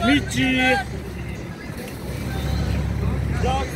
Смітті. Як.